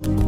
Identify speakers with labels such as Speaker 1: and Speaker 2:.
Speaker 1: you